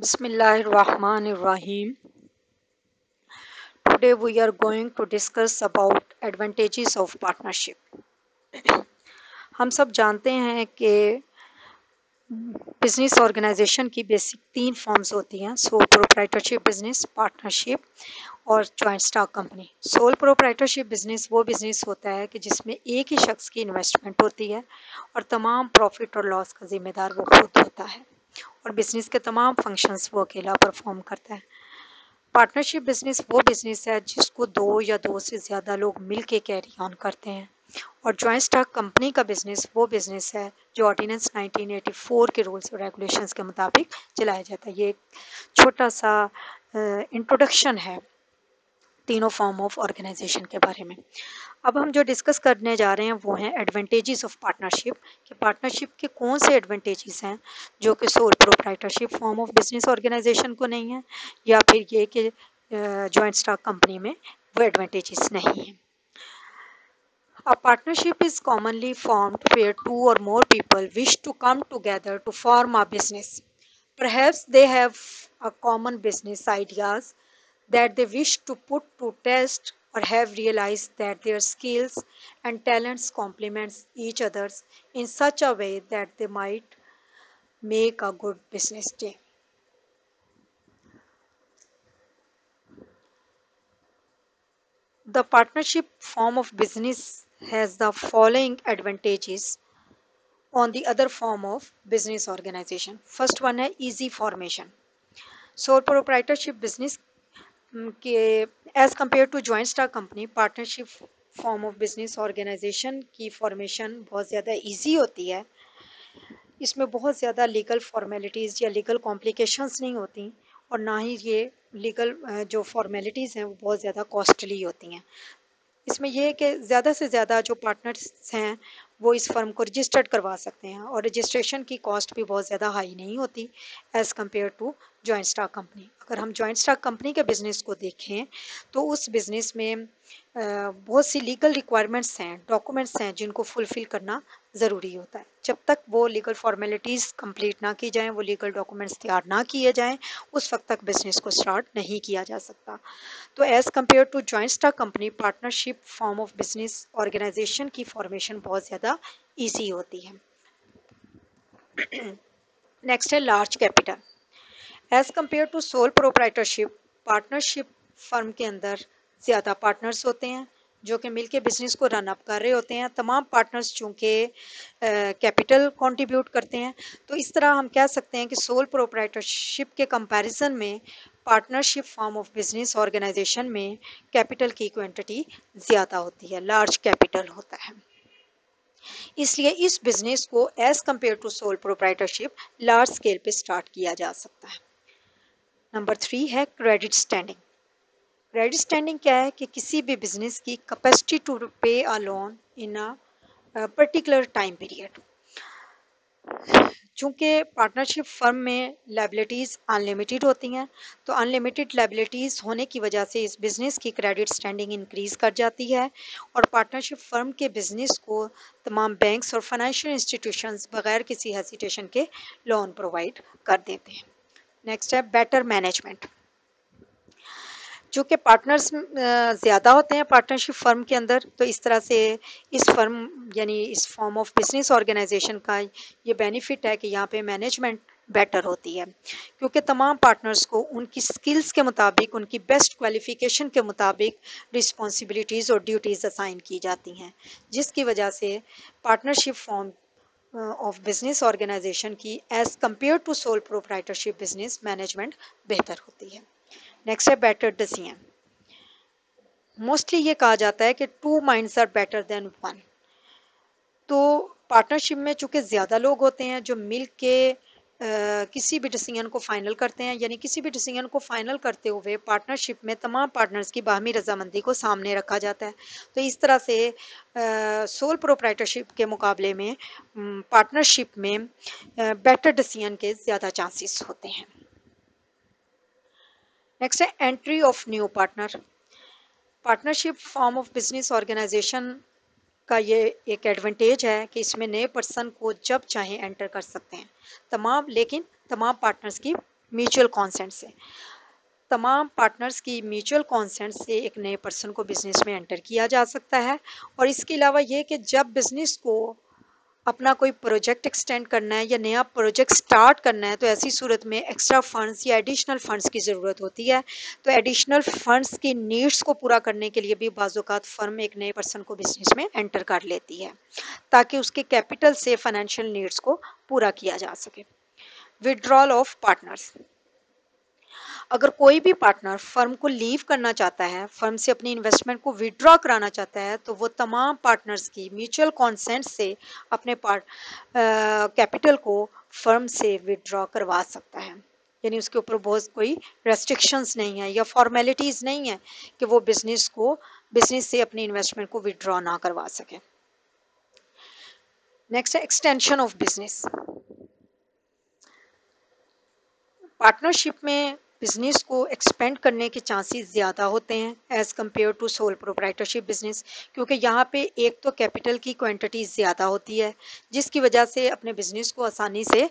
Bismillahirrahmanirrahim. Today we are going to discuss about advantages of partnership. हम सब जानते हैं कि बिज़नेस ऑर्गेनाइजेशन की बेसिक तीन फॉर्म्स होती हैं सोल प्रोप्राइटरशिप बिज़नेस पार्टनरशिप और joint stock company sole proprietorship business वो बिज़नेस होता है कि जिसमें एक ही शख्स की इन्वेस्टमेंट होती है और तमाम प्रॉफिट और लॉस का जिम्मेदार वो खुद होता है और बिज़नेस के तमाम फ़ंक्शंस वो अकेला परफॉर्म करता है। पार्टनरशिप बिज़नेस वो बिज़नेस है जिसको दो या दो से ज़्यादा लोग मिल के कैरी ऑन करते हैं। और जॉइंट स्टॉक कंपनी का बिज़नेस वो बिज़नेस है जो ऑर्डिनेंस 1984 के रूल्स और रेगुलेशंस के मुताबिक चलाया जाता है। ये एक छोटा सा इंट्रोडक्शन है। तीनों फॉर्म ऑफ़ ऑर्गेनाइजेशन के बारे में। अब हम जो डिस्कस करने जा रहे हैं वो हैं एडवांटेजेस ऑफ़ पार्टनरशिप कि पार्टनरशिप के कौन से एडवांटेजेस हैं जो कि sole proprietorship form of business organisation को नहीं है, या फिर ये कि जॉइंट स्टॉक कंपनी में वो एडवांटेजेस नहीं हैं। A partnership is commonly formed where two or more people wish to come together to form a business. Perhaps they have a common business ideas that they wish to put to test or have realized that their skills and talents complements each others in such a way that they might make a good business team. The partnership form of business has the following advantages on the other form of business organization. First one है easy formation. Sole proprietorship business के as compare to joint stock company partnership form of business organisation की formation बहुत ज़्यादा easy होती है। इसमें बहुत ज़्यादा लीगल फॉर्मेलिटीज़ या लीगल कॉम्प्लिकेशंस नहीं होती और ना ही ये लीगल जो फॉर्मेलिटीज़ हैं वो बहुत ज़्यादा कॉस्टली होती हैं। इसमें यह है कि ज़्यादा से ज़्यादा जो पार्टनर्स हैं वो इस फर्म को रजिस्टर्ड करवा सकते हैं और रजिस्ट्रेशन की कॉस्ट भी बहुत ज़्यादा हाई नहीं होती as compare to joint stock company अगर हम जॉइंट स्टॉक कंपनी के बिज़नेस को देखें तो उस बिज़नेस में बहुत सी लीगल रिक्वायरमेंट्स हैं डॉक्यूमेंट्स हैं जिनको फुलफ़िल करना ज़रूरी होता है। जब तक वो लीगल फॉर्मेलिटीज़ कंप्लीट ना की जाएँ, वो लीगल डॉक्यूमेंट्स तैयार ना किए जाएँ, उस वक्त तक बिज़नेस को स्टार्ट नहीं किया जा सकता। तो as compare to joint stock company partnership form of business organisation की फॉर्मेशन बहुत ज़्यादा ईजी होती है। नेक्स्ट है large capital as compare to sole proprietorship partnership firm के अंदर ज़्यादा पार्टनर्स होते हैं। जो कि मिलके बिज़नेस को रन अप कर रहे होते हैं। तमाम पार्टनर्स चूँकि कैपिटल कंट्रीब्यूट करते हैं। तो इस तरह हम कह सकते हैं कि सोल प्रोप्राइटरशिप के कंपैरिजन में partnership form of business organisation में कैपिटल की क्वांटिटी ज़्यादा होती है लार्ज कैपिटल होता है। इसलिए इस बिज़नेस को as compare to sole proprietorship large scale पे स्टार्ट किया जा सकता है। नंबर थ्री है क्रेडिट स्टैंडिंग क्रेडिट स्टैंडिंग क्या है कि किसी भी बिज़नेस की capacity to pay a loan in a particular time period चूँकि पार्टनरशिप फर्म में लाइबिलिटीज़ अनलिमिटेड होती हैं तो अनलिमिटेड लाइबिलिटीज़ होने की वजह से इस बिज़नेस की क्रेडिट स्टैंडिंग इंक्रीज़ कर जाती है और पार्टनरशिप फर्म के बिज़नेस को तमाम बैंक्स और फाइनेंशियल इंस्टीट्यूशंस बगैर किसी हेसिटेशन के लोन प्रोवाइड कर देते हैं। नेक्स्ट है बेटर मैनेजमेंट जो कि पार्टनर्स ज़्यादा होते हैं पार्टनरशिप फर्म के अंदर तो इस तरह से इस फर्म यानी इस फॉर्म ऑफ़ बिज़नेस ऑर्गेनाइजेशन का ये बेनिफिट है कि यहाँ पे मैनेजमेंट बेटर होती है। क्योंकि तमाम पार्टनर्स को उनकी स्किल्स के मुताबिक, उनकी बेस्ट क्वालिफिकेशन के मुताबिक रिस्पॉन्सिबिलिटीज़ और ड्यूटीज़ असाइन की जाती हैं, जिसकी वजह से partnership form of business organisation की as compare to sole proprietorship business management बेहतर होती है। नेक्स्ट है बेटर डिसीज़न मोस्टली ये कहा जाता है कि two minds are better than one तो पार्टनरशिप में चूँकि ज़्यादा लोग होते हैं जो मिल के किसी भी डिसीज़न को फाइनल करते हैं, यानी किसी भी डिसीज़न को फाइनल करते हुए पार्टनरशिप में तमाम पार्टनर्स की बाहमी रजामंदी को सामने रखा जाता है। तो इस तरह से सोल प्रोप्राइटरशिप के मुकाबले में पार्टनरशिप में बेटर डिसीज़न के ज़्यादा चांसेस होते हैं। नेक्स्ट है entry of new partner partnership form of business organisation का ये एक एडवांटेज है कि इसमें नए पर्सन को जब चाहे एंटर कर सकते हैं। तमाम, लेकिन तमाम पार्टनर्स की म्यूचुअल कॉन्सेंट से। तमाम पार्टनर्स की म्यूचुअल कॉन्सेंट से एक नए पर्सन को बिज़नेस में एंटर किया जा सकता है। और इसके अलावा ये कि जब बिज़नेस को अपना कोई प्रोजेक्ट एक्सटेंड करना है या नया प्रोजेक्ट स्टार्ट करना है तो ऐसी सूरत में एक्स्ट्रा फंड्स या एडिशनल फंड्स की ज़रूरत होती है। तो एडिशनल फंड्स की नीड्स को पूरा करने के लिए भी बाज़ात फर्म एक नए पर्सन को बिज़नेस में एंटर कर लेती है, ताकि उसके कैपिटल से फाइनेंशियल नीड्स को पूरा किया जा सके। विड्रॉल ऑफ़ पार्टनर्स अगर कोई भी पार्टनर फर्म को लीव करना चाहता है फर्म से अपनी इन्वेस्टमेंट को विड्रॉ कराना चाहता है तो वो तमाम पार्टनर्स की म्यूचुअल कॉन्सेंट से अपने पार्ट कैपिटल को फर्म से विड्रॉ करवा सकता है। यानी उसके ऊपर बहुत कोई रेस्ट्रिक्शंस नहीं है या फॉर्मेलिटीज़ नहीं है कि वो बिज़नेस को बिज़नेस से अपनी इन्वेस्टमेंट को विड्रॉ ना करवा सके। Next extension of business partnership में बिज़नेस को एक्सपेंड करने के चांसेस ज़्यादा होते हैं as compare to sole proprietorship business क्योंकि यहाँ पे एक तो कैपिटल की क्वांटिटी ज़्यादा होती है, जिसकी वजह से अपने बिज़नेस को आसानी से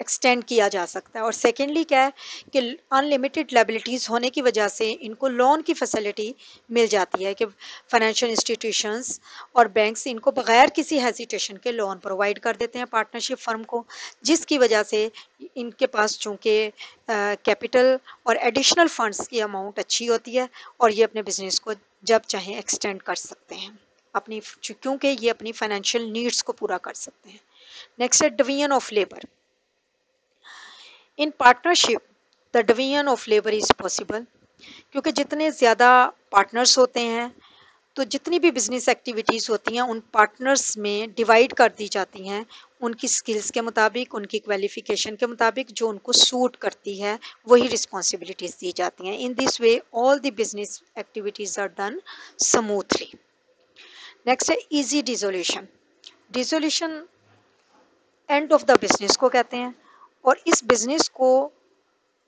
एक्सटेंड किया जा सकता है। और सेकेंडली क्या है कि अनलिमिटेड लाइबिलिटीज़ होने की वजह से इनको लोन की फैसिलिटी मिल जाती है कि फाइनेंशियल इंस्टीट्यूशंस और बैंक्स इनको बगैर किसी हेजिटेशन के लोन प्रोवाइड कर देते हैं पार्टनरशिप फर्म को, जिसकी वजह से इनके पास चूँकि कैपिटल और एडिशनल फंड्स की अमाउंट अच्छी होती है और ये अपने बिज़नेस को जब चाहें एक्सटेंड कर सकते हैं। अपनी, क्योंकि ये अपनी फाइनेंशियल नीड्स को पूरा कर सकते हैं। नेक्स्ट है division of labour in partnership the division of labour is possible क्योंकि जितने ज़्यादा पार्टनर्स होते हैं तो जितनी भी बिज़नेस एक्टिविटीज़ होती हैं, उन पार्टनर्स में डिवाइड कर दी जाती हैं उनकी स्किल्स के मुताबिक, उनकी क्वालिफिकेशन के मुताबिक, जो उनको सूट करती है, वही रिस्पॉन्सिबिलिटीज़ दी जाती हैं। In this way all the business activities are done smoothly next है easy dissolution dissolution end of the business को कहते हैं। और इस बिज़नेस को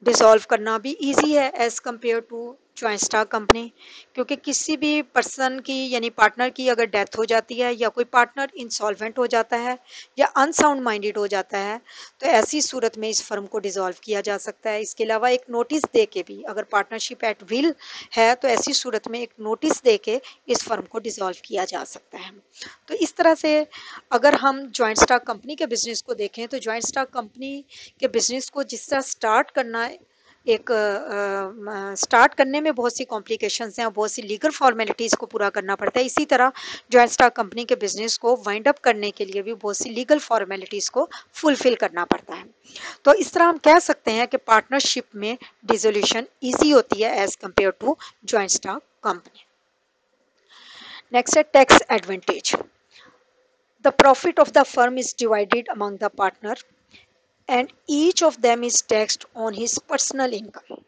डिसॉल्व करना भी इजी है as compare to joint stock company क्योंकि किसी भी पर्सन की, यानी पार्टनर की अगर डेथ हो जाती है, या कोई पार्टनर इंसॉल्वेंट हो जाता है, या अनसाउंड माइंडेड हो जाता है तो ऐसी सूरत में इस फर्म को डिसॉल्व किया जा सकता है। इसके अलावा एक नोटिस दे के भी, अगर पार्टनरशिप एट विल है तो ऐसी सूरत में एक नोटिस दे के इस फर्म को डिसॉल्व किया जा सकता है। तो इस तरह से अगर हम ज्वाइंट स्टॉक कंपनी के बिज़नेस को देखें तो ज्वाइंट स्टॉक कंपनी के बिज़नेस को जिस तरह स्टार्ट करना एक स्टार्ट करने में बहुत सी कॉम्प्लिकेशंस हैं और बहुत सी लीगल फॉर्मेलिटीज़ को पूरा करना पड़ता है। इसी तरह जॉइंट स्टॉक कंपनी के बिज़नेस को वाइंड अप करने के लिए भी बहुत सी लीगल फॉर्मेलिटीज़ को फुलफिल करना पड़ता है। तो इस तरह हम कह सकते हैं कि पार्टनरशिप में डिजोल्यूशन ईजी होती है as compare to joint stock company next है tax advantage the profit of the firm is divided among the partner and each of them is taxed on his personal income.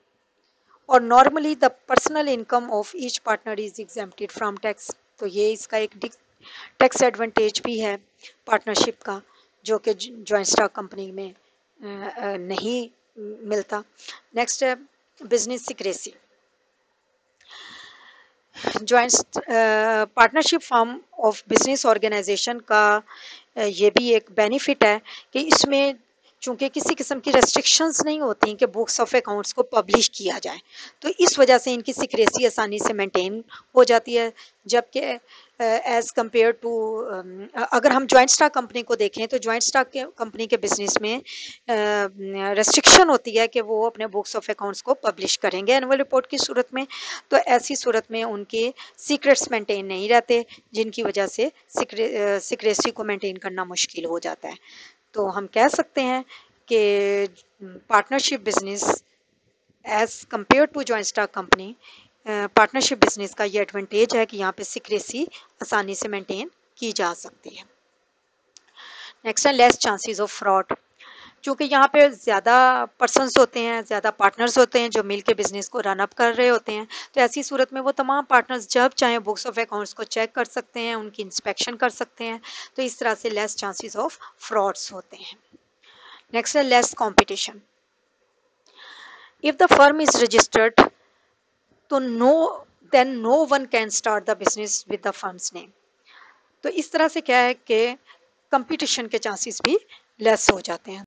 Or normally, the personal income of each partner is exempted from tax. तो ये इसका एक tax advantage भी है partnership का, जो कि joint stock company में नहीं मिलता। नेक्स्ट है business secrecy joint partnership form of business organisation का ये भी एक बेनिफिट है कि इसमें चूँकि किसी किस्म की रेस्ट्रिक्शंस नहीं होती कि बुक्स ऑफ़ अकाउंट्स को पब्लिश किया जाए। तो इस वजह से इनकी सिक्रेसी आसानी से मेंटेन हो जाती है जबकि एज़ कंपेयर टू अगर हम जॉइंट स्टॉक कंपनी को देखें तो जॉइंट स्टॉक कंपनी के बिज़नेस में रेस्ट्रिक्शन uh, होती है कि वो अपने बुक्स ऑफ़ अकाउंट्स को पब्लिश करेंगे एनुअल रिपोर्ट की सूरत में। तो ऐसी सूरत में उनके सीक्रेट्स मेंटेन नहीं रहते जिनकी वजह से सिक्रेसी को मेंटेन करना मुश्किल हो जाता है। तो हम कह सकते हैं कि partnership business as compare to joint stock company partnership business का ये एडवांटेज है कि यहाँ पे सिक्रेसी आसानी से मेंटेन की जा सकती है। नेक्स्ट है लेस चांसेस ऑफ़ फ्रॉड क्योंकि यहाँ पे ज़्यादा पर्सनस होते हैं, ज़्यादा पार्टनर्स होते हैं जो मिल के बिज़नेस को रन अप कर रहे होते हैं। तो ऐसी सूरत में वो तमाम पार्टनर्स जब चाहें बुक्स ऑफ़ अकाउंट्स को चेक कर सकते हैं, उनकी इंस्पेक्शन कर सकते हैं तो इस तरह से लेस चांसेस ऑफ़ फ्रॉड्स होते हैं। नेक्स्ट है less competition if the firm is registered तो no then no one can start the business with the firm's name तो इस तरह से क्या है कि कंपटीशन के चांसेस भी लेस हो जाते हैं।